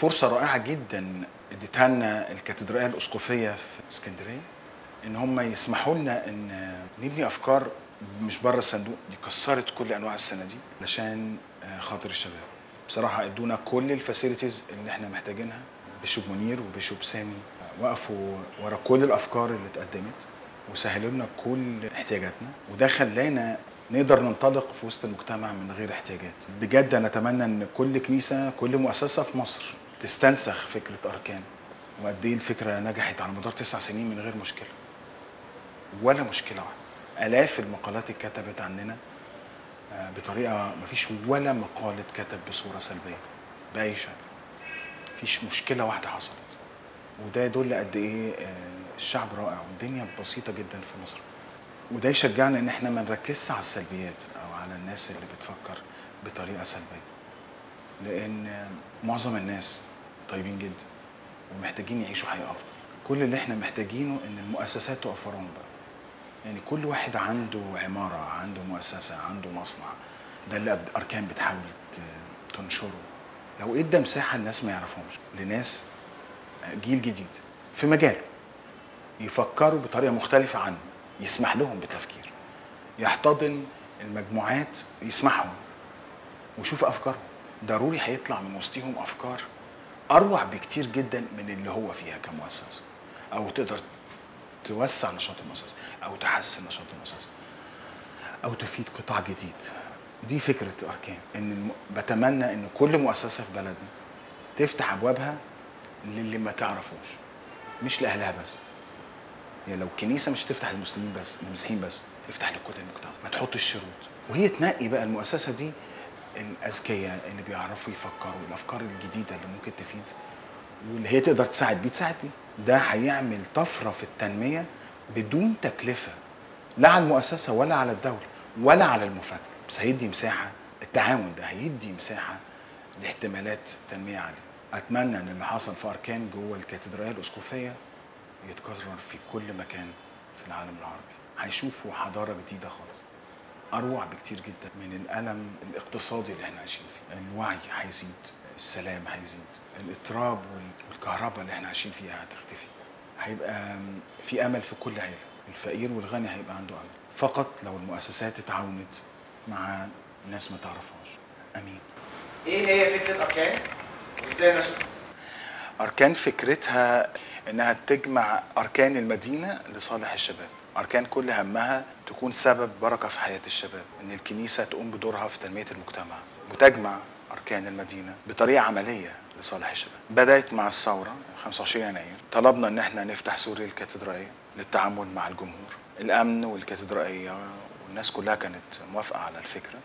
فرصة رائعة جدا اديتها لنا الكاتدرائية الأسقفية في إسكندرية إن هم يسمحوا لنا إن نبني أفكار مش بره الصندوق دي كسرت كل أنواع الصناديق علشان آه، خاطر الشباب. بصراحة إدونا كل الفاسيلتيز اللي إحنا محتاجينها بيشوب منير وبيشوب سامي. وقفوا ورا كل الأفكار اللي اتقدمت وسهلوا لنا كل احتياجاتنا وده خلانا نقدر ننطلق في وسط المجتمع من غير احتياجات. بجد أنا أتمنى إن كل كنيسة كل مؤسسة في مصر تستنسخ فكرة أركان وقد إيه الفكرة نجحت على مدار تسع سنين من غير مشكلة. ولا مشكلة واحدة. آلاف المقالات اتكتبت عننا آه، بطريقة مفيش ولا مقال اتكتب بصورة سلبية باي شكل مفيش مشكلة واحدة حصلت. وده يدل قد إيه آه، الشعب رائع والدنيا بسيطة جدا في مصر. وده يشجعنا إن إحنا ما نركزش على السلبيات أو على الناس اللي بتفكر بطريقة سلبية. لأن معظم الناس طيبين جدا ومحتاجين يعيشوا حياة أفضل. كل اللي إحنا محتاجينه إن المؤسسات تقف وراهم بقى. يعني كل واحد عنده عمارة عنده مؤسسة عنده مصنع. ده اللي أركان بتحاول تنشره. لو إدى مساحة الناس ما يعرفهمش لناس جيل جديد في مجال يفكروا بطريقة مختلفة عنه يسمح لهم بالتفكير. يحتضن المجموعات يسمعهم ويشوف أفكارهم. ضروري هيطلع من وسطهم أفكار أروع بكتير جدا من اللي هو فيها كمؤسسة أو تقدر توسع نشاط المؤسسة أو تحسن نشاط المؤسسة أو تفيد قطاع جديد. دي فكرة أركان إن. بتمنى إن كل مؤسسة في بلدنا تفتح أبوابها للي ما تعرفوش. مش لأهلها بس. يعني لو كنيسة مش تفتح للمسلمين بس المسيحيين بس تفتح لكل المجتمع. ما تحطش شروط. وهي تنقي بقى المؤسسة دي الأذكياء اللي بيعرفوا يفكروا الأفكار الجديدة اللي ممكن تفيد واللي هي تقدر تساعد بيه تساعد بيه. ده هيعمل طفرة في التنمية بدون تكلفة لا على المؤسسة ولا على الدولة ولا على المفكر بس هيدي مساحة التعاون ده هيدي مساحة لاحتمالات تنمية عالية. أتمنى إن اللي حصل في أركان جوه الكاتدرائية الأسقفية يتكرر في كل مكان في العالم العربي. هيشوفوا حضارة جديدة خالص. أروع بكتير جدا من الألم الاقتصادي اللي إحنا عايشين فيه. الوعي هيزيد السلام هيزيد الإضطراب والكهرباء اللي إحنا عايشين فيها هتختفي. هيبقى في أمل في كل عيله الفقير والغني هيبقى عنده أمل. فقط لو المؤسسات اتعاونت مع ناس ما تعرفهاش. أمين. إيه هي فكرة أركان؟ وإزاي نشأت؟ أركان فكرتها إنها تجمع أركان المدينة لصالح الشباب. أركان كل همها تكون سبب بركة في حياة الشباب إن الكنيسة تقوم بدورها في تنمية المجتمع وتجمع أركان المدينة بطريقة عملية لصالح الشباب. بدأت مع الثورة 25 يناير طلبنا إن إحنا نفتح سوري الكاتدرائية للتعامل مع الجمهور. الأمن والكاتدرائية والناس كلها كانت موافقة على الفكرة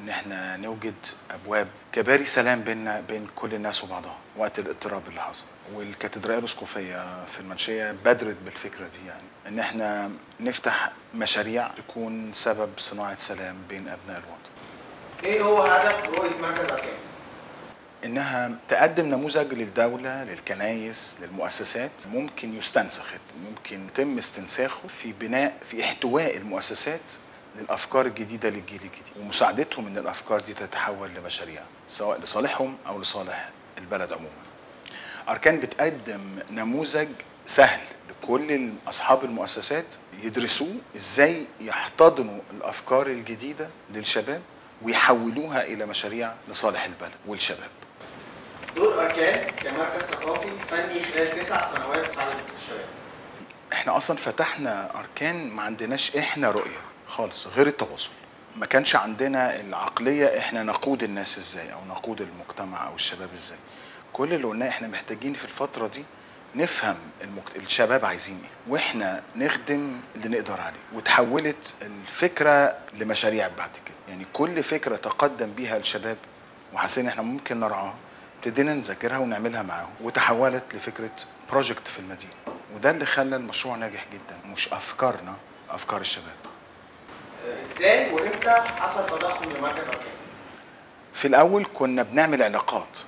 إن إحنا نوجد أبواب كباري سلام بيننا بين كل الناس وبعضها وقت الاضطراب اللي حصل. والكاتدرائية الأسقفية في المنشية بادرت بالفكرة دي يعني إن إحنا نفتح مشاريع تكون سبب صناعة سلام بين أبناء الوطن. إيه هو هدف رؤية مركز أركان؟ إنها تقدم نموذج للدولة للكنايس للمؤسسات. ممكن يستنسخ ممكن يتم استنساخه في بناء في احتواء المؤسسات للأفكار الجديدة للجيل الجديد. ومساعدتهم إن الأفكار دي تتحول لمشاريع سواء لصالحهم أو لصالح البلد عموما. اركان بتقدم نموذج سهل لكل أصحاب المؤسسات يدرسوه إزاي يحتضنوا الأفكار الجديدة للشباب ويحولوها إلى مشاريع لصالح البلد والشباب. دور أركان كمركز ثقافي فني خلال تسع سنوات مساعده الشباب. إحنا أصلا فتحنا أركان ما عندناش إحنا رؤية خالص غير التواصل. ما كانش عندنا العقلية إحنا نقود الناس إزاي أو نقود المجتمع أو الشباب إزاي. كل اللي قلناه إحنا محتاجين في الفترة دي نفهم المجت... الشباب عايزين إيه وإحنا نخدم اللي نقدر عليه وتحولت الفكرة لمشاريع بعد كده. يعني كل فكرة تقدم بيها الشباب وحسينا إحنا ممكن نرعاها ابتدينا نذاكرها ونعملها معاهم وتحولت لفكرة بروجكت في المدينة. وده اللي خلى المشروع ناجح جدا مش أفكارنا أفكار الشباب. إزاي وإمتى حصل تضخم لمركز؟ في الأول كنا بنعمل علاقات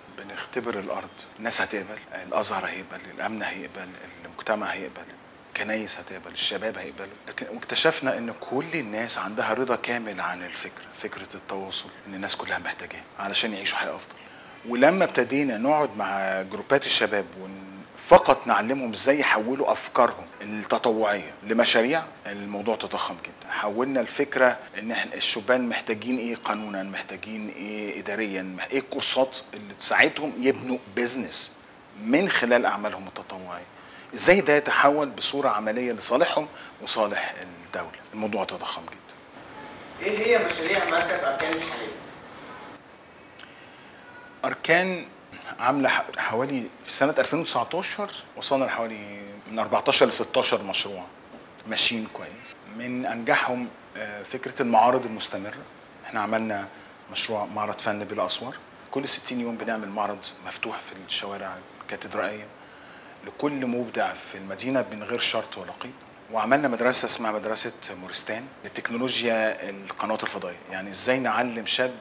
بنختبر الأرض. الناس هتقبل الأزهر هيقبل الأمن هيقبل المجتمع هيقبل كنايس هتقبل الشباب هيقبلوا لكن واكتشفنا إن كل الناس عندها رضا كامل عن الفكرة فكرة التواصل إن الناس كلها محتاجاه علشان يعيشوا حياة أفضل. ولما ابتدينا نقعد مع جروبات الشباب ون فقط نعلمهم إزاي يحولوا افكارهم التطوعية لمشاريع الموضوع تضخم جدا. حولنا الفكرة ان إحنا الشبان محتاجين إيه؟ قانونا محتاجين إيه؟ اداريا إيه الكورسات اللي تساعدهم يبنوا بيزنس من خلال اعمالهم التطوعية. إزاي ده يتحول بصورة عملية لصالحهم وصالح الدولة؟ الموضوع تضخم جدا. إيه هي مشاريع مركز أركان الحاليه؟ أركان عاملة حوالي في سنة 2019 وصلنا لحوالي من 14 ل 16 مشروع ماشيين كويس. من أنجحهم آه، فكرة المعارض المستمرة. إحنا عملنا مشروع معرض فن بلا أسوار. كل 60 يوم بنعمل معرض مفتوح في الشوارع الكاتدرائية. لكل مبدع في المدينة من غير شرط ولا قيد. وعملنا مدرسة اسمها مدرسة مورستان لتكنولوجيا القنوات الفضائية. يعني إزاي نعلم شاب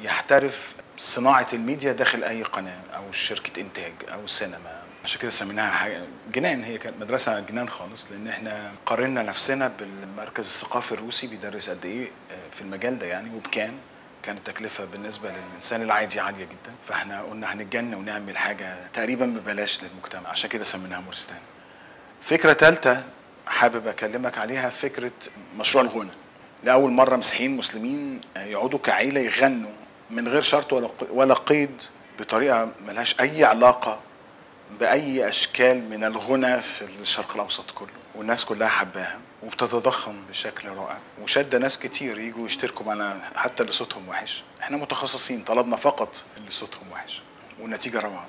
يحترف صناعة الميديا داخل أي قناة أو شركة إنتاج أو سينما. عشان كده سميناها حاجة جنان هي كانت مدرسة جنان خالص لأن إحنا قارنا نفسنا بالمركز الثقافي الروسي بيدرس قد إيه آه، في المجال ده يعني وبكام كانت التكلفة بالنسبة للإنسان العادي عالية جدا. فإحنا قلنا هنتجن ونعمل حاجة تقريبا ببلاش للمجتمع. عشان كده سميناها مورستان. فكرة ثالثة حابب أكلمك عليها فكرة مشروع الغنى لأول مرة مسيحيين مسلمين يقعدوا كعيلة يغنوا من غير شرط ولا ولا قيد بطريقة ملهاش أي علاقة بأي أشكال من الغنى في الشرق الأوسط كله والناس كلها حباها وبتتضخم بشكل رائع. وشد ناس كتير يجوا يشتركوا معنا حتى اللي صوتهم وحش. إحنا متخصصين طلبنا فقط اللي صوتهم وحش والنتيجة روعة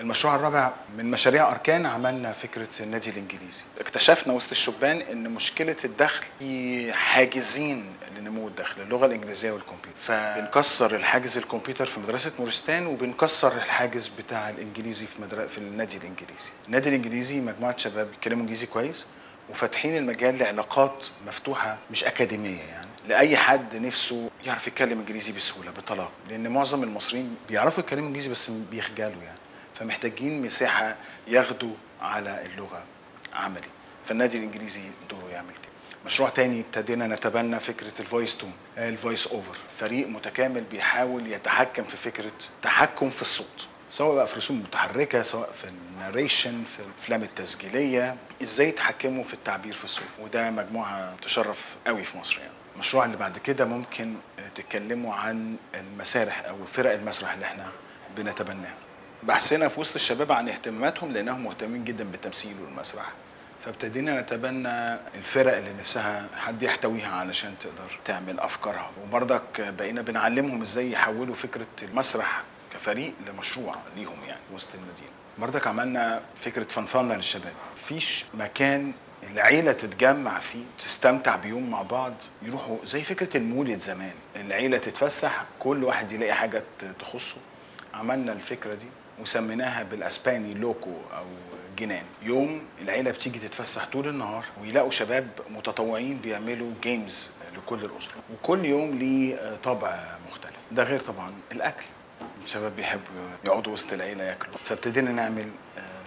المشروع الرابع من مشاريع أركان عملنا فكرة النادي الإنجليزي. اكتشفنا وسط الشبان أن مشكلة الدخل في حاجزين لنمو الدخل اللغة الإنجليزية والكمبيوتر. فبنكسر الحاجز الكمبيوتر في مدرسة مورستان وبنكسر الحاجز بتاع الإنجليزي في مدر... في النادي الإنجليزي. النادي الإنجليزي مجموعة شباب بيتكلموا إنجليزي كويس وفاتحين المجال لعلاقات مفتوحة مش أكاديمية يعني. لأي حد نفسه يعرف يتكلم إنجليزي بسهولة بطلاق. لأن معظم المصريين بيعرفوا يتكلموا إنجليزي بس بيخجلوا يعني. فمحتاجين مساحة ياخدوا على اللغة عملي. فالنادي الإنجليزي دوره يعمل كده. مشروع تاني ابتدينا نتبنى فكرة ال voice tone ال voice over فريق متكامل بيحاول يتحكم في فكرة تحكم في الصوت سواء بقى في رسوم متحركة سواء في ال narration في الأفلام التسجيلية. إزاي يتحكموا في التعبير في الصوت؟ وده مجموعة تشرف قوي في مصر يعني. المشروع اللي بعد كده ممكن تتكلموا عن المسارح أو فرق المسرح اللي إحنا بنتبناها بحثنا في وسط الشباب عن اهتماماتهم لأنهم مهتمين جدا بالتمثيل والمسرح. فابتدينا نتبنى الفرق اللي نفسها حد يحتويها علشان تقدر تعمل أفكارها. وبرضك بقينا بنعلمهم إزاي يحولوا فكرة المسرح كفريق لمشروع ليهم يعني وسط المدينة. برضك عملنا فكرة فنفنة للشباب. مفيش مكان العيلة تتجمع فيه تستمتع بيوم مع بعض يروحوا زي فكرة المولد زمان. العيلة تتفسح كل واحد يلاقي حاجة تخصه عملنا الفكرة دي. وسميناها بالأسباني loco أو جنان. يوم العيلة بتيجي تتفسح طول النهار ويلاقوا شباب متطوعين بيعملوا games لكل الأسرة. وكل يوم ليه طبع مختلف. ده غير طبعا الأكل. الشباب بيحبوا يقعدوا وسط العيلة ياكلوا. فابتدينا نعمل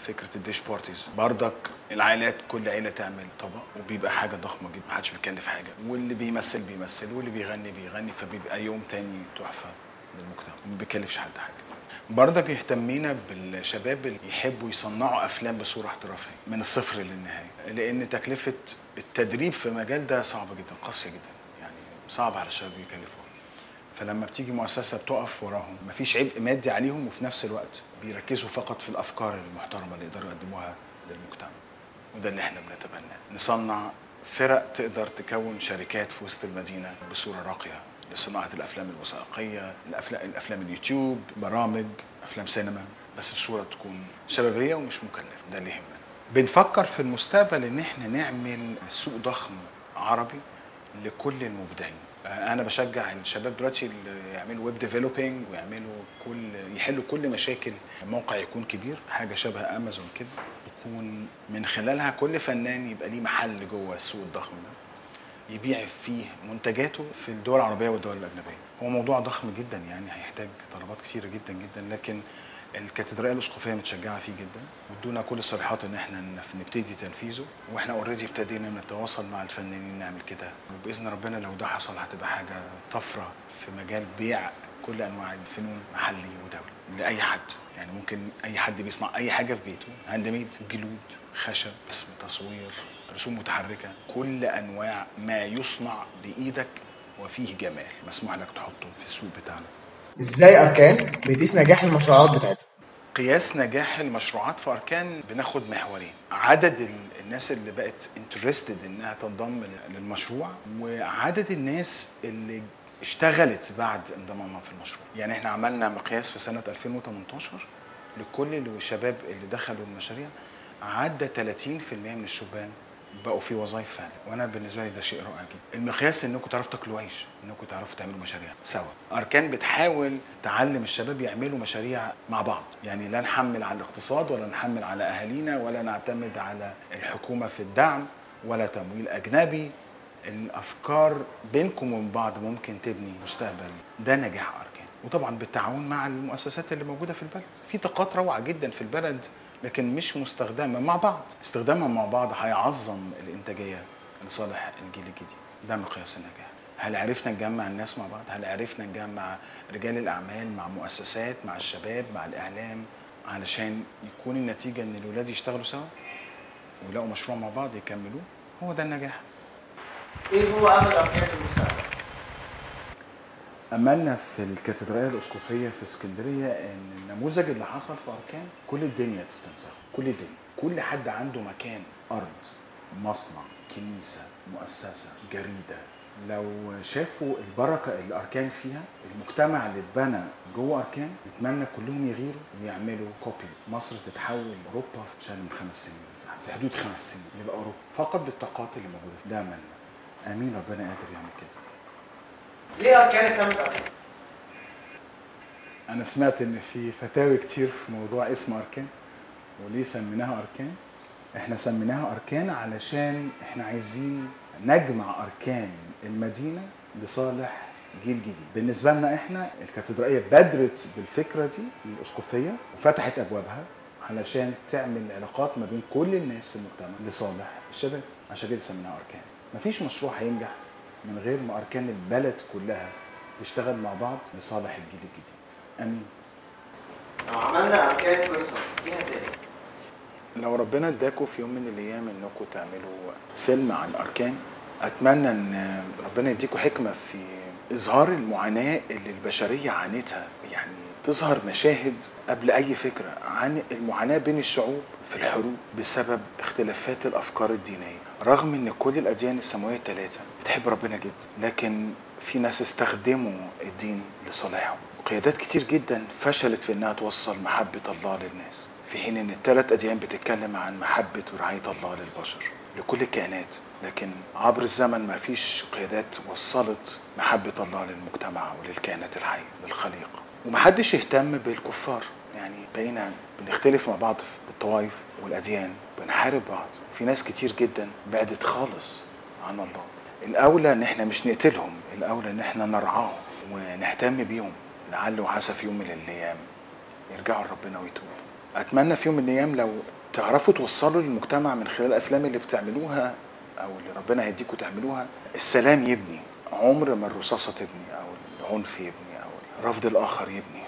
فكرة ال dish parties. بردك العائلات كل عيلة تعمل طبق وبيبقى حاجة ضخمة جدا. محدش بيكلف حاجة. واللي بيمثل بيمثل واللي بيغني بيغني. فبيبقى يوم تاني تحفة. للمجتمع ما بيكلفش حد حاجة. برضك اهتمينا بالشباب اللي يحبوا يصنعوا أفلام بصورة احترافية من الصفر للنهاية لأن تكلفة التدريب في المجال ده صعبه جدا قاسية جدا يعني صعب على الشباب يكلفوها. فلما بتيجي مؤسسة بتقف وراهم مفيش عبء مادي عليهم وفي نفس الوقت بيركزوا فقط في الأفكار المحترمة اللي يقدروا يقدموها للمجتمع. وده اللي إحنا بنتبناه. نصنع فرق تقدر تكون شركات في وسط المدينة بصورة راقية. لصناعه الأفلام الوثائقية الافلام الأفلام اليوتيوب برامج أفلام سينما بس بصوره تكون شبابية ومش مكلفة. ده اللي يهمنا. بنفكر في المستقبل إن إحنا نعمل سوق ضخم عربي لكل المبدعين. أنا بشجع الشباب دلوقتي اللي يعملوا web developing ويعملوا كل يحلوا كل مشاكل. موقع يكون كبير حاجة شبه امازون كده يكون من خلالها كل فنان يبقى ليه محل جوه السوق الضخم ده يبيع فيه منتجاته في الدول العربية والدول الأجنبية. هو موضوع ضخم جدا يعني هيحتاج طلبات كثيره جدا جدا لكن الكاتدرائية الأسقفية متشجعة فيه جدا وادونا كل الصلاحيات إن إحنا نبتدي تنفيذه وإحنا already ابتدينا نتواصل مع الفنانين نعمل كده. وبإذن ربنا لو ده حصل هتبقى حاجة طفرة في مجال بيع كل أنواع الفنون محلي ودولي لاي حد. يعني ممكن أي حد بيصنع أي حاجة في بيته handmade جلود خشب رسم تصوير رسوم متحركة كل أنواع ما يصنع بإيدك وفيه جمال. مسموح لك تحطه في السوق بتاعنا. إزاي أركان بتقيس نجاح المشروعات بتاعتها؟ قياس نجاح المشروعات في أركان بناخد محورين. عدد ال- الناس اللي بقت انترستد إنها تنضم للمشروع وعدد الناس اللي اشتغلت بعد انضمامها في المشروع. يعني إحنا عملنا مقياس في سنة 2018 لكل الشباب اللي دخلوا المشاريع عدى 30% من الشبان بقوا في وظائف فعلا. وأنا بالنسبة لي ده شيء رائع جدا. المقياس إنكم تعرفوا تاكلوا عيش إنكم تعرفوا تعملوا مشاريع سوا. أركان بتحاول تعلم الشباب يعملوا مشاريع مع بعض. يعني لا نحمل على الاقتصاد ولا نحمل على أهالينا ولا نعتمد على الحكومة في الدعم ولا تمويل أجنبي. الأفكار بينكم وبين بعض ممكن تبني مستقبل. ده نجاح أركان. وطبعا بالتعاون مع المؤسسات اللي موجودة في البلد. في طاقات روعه جدا في البلد لكن مش مستخدمة مع بعض. استخدامها مع بعض هيعظم الإنتاجية لصالح الجيل الجديد. ده مقياس النجاح. هل عرفنا نجمع الناس مع بعض؟ هل عرفنا نجمع رجال الأعمال مع مؤسسات مع الشباب مع الإعلام علشان يكون النتيجة إن الولاد يشتغلوا سوا؟ ويلاقوا مشروع مع بعض يكملوه؟ هو ده النجاح. إيه هو امل أركان المستقبل؟ أملنا في الكاتدرائية الأسقفية في اسكندرية إن النموذج اللي حصل في أركان كل الدنيا تستنسخه. كل الدنيا. كل حد عنده مكان. أرض مصنع كنيسة مؤسسة جريدة. لو شافوا البركة اللي أركان فيها المجتمع اللي اتبنى جوه أركان نتمنى كلهم يغيروا ويعملوا كوبي مصر تتحول أوروبا في شهر من خمس سنين في حدود خمس سنين. نبقى أوروبا. فقط بالطاقات اللي موجودة. ده أملنا. آمين. ربنا قادر يعمل كده. ليه أركان اتسمت اركان؟ أنا سمعت إن في فتاوي كتير في موضوع اسم أركان وليه سميناها أركان. إحنا سميناها أركان علشان إحنا عايزين نجمع أركان المدينة لصالح جيل جديد. بالنسبة لنا إحنا الكاتدرائية بادرت بالفكرة دي الأسقفية وفتحت أبوابها علشان تعمل علاقات ما بين كل الناس في المجتمع لصالح الشباب. عشان كده سميناها أركان. مفيش مشروع هينجح من غير ما أركان البلد كلها تشتغل مع بعض لصالح الجيل الجديد آمين لو عملنا أركان قصة فيها إزاي؟ لو ربنا اداكم في يوم من الأيام انكم تعملوا فيلم عن أركان أتمنى إن ربنا يديكم حكمة في إظهار المعاناة اللي البشرية عانتها يعني تظهر مشاهد قبل أي فكرة عن المعاناة بين الشعوب في الحروب بسبب اختلافات الأفكار الدينية. رغم إن كل الأديان السماوية الثلاثه بتحب ربنا جدا لكن في ناس استخدموا الدين لصالحهم. قيادات كتير جدا فشلت في إنها توصل محبة الله للناس في حين إن الثلاث أديان بتتكلم عن محبة ورعاية الله للبشر لكل الكائنات. لكن عبر الزمن ما فيش قيادات وصلت محبة الله للمجتمع وللكائنات الحية للخليقة. ومحدش اهتم بالكفار. يعني بقينا بنختلف مع بعض في الطوائف والأديان بنحارب بعض. في ناس كتير جدا بعدت خالص عن الله. الأولى إن إحنا مش نقتلهم الأولى إن إحنا نرعاهم ونهتم بيهم. لعل وعسى في يوم من الأيام يرجعوا لربنا ويتوبوا. أتمنى في يوم من الأيام لو تعرفوا توصلوا للمجتمع من خلال الأفلام اللي بتعملوها أو اللي ربنا هيديكم تعملوها. السلام يبني عمر ما الرصاصة تبني أو العنف يبني. رفض الآخر يبني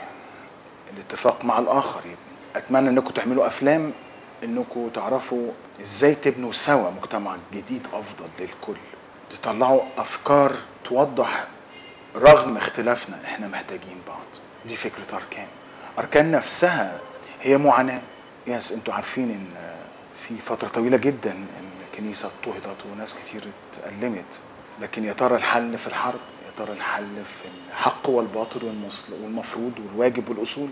الاتفاق مع الآخر يبني أتمنى إنكم تعملوا أفلام إنكم تعرفوا إزاي تبنوا سوا مجتمع جديد أفضل للكل. تطلعوا أفكار توضح رغم اختلافنا. إحنا محتاجين بعض. دي فكرة أركان. أركان نفسها هي معاناة. ياس أنتوا عارفين إن في فترة طويلة جدا إن الكنيسة اضطهدت وناس كتير اتألمت. لكن يا ترى الحل في الحرب؟ ترى الحل في الحق والباطل والمفروض والواجب والأصول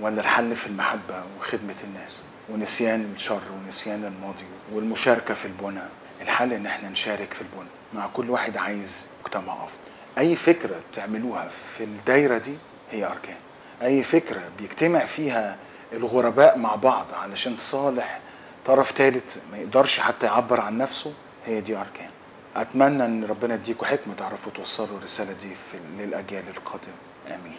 ولا الحل في المحبة وخدمة الناس ونسيان الشر ونسيان الماضي والمشاركة في البنى. الحل إن إحنا نشارك في البنى مع كل واحد عايز مجتمع أفضل. أي فكرة تعملوها في الدايرة دي هي أركان. أي فكرة بيجتمع فيها الغرباء مع بعض علشان صالح طرف ثالث ما يقدرش حتى يعبر عن نفسه هي دي أركان. أتمنى إن ربنا يديكم حكمة تعرفوا توصلوا الرساله دي في للأجيال القادمة. آمين.